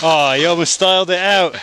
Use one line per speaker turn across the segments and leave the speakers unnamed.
Oh, you almost styled it out.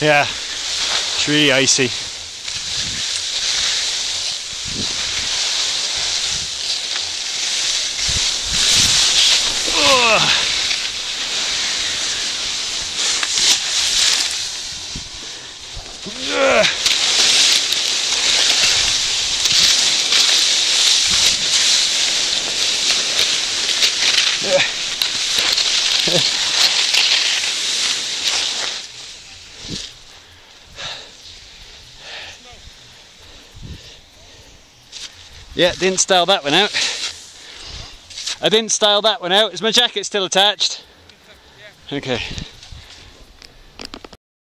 Yeah, it's really icy. Ugh. Yeah, didn't style that one out. I didn't style that one out. Is my jacket still attached? Okay.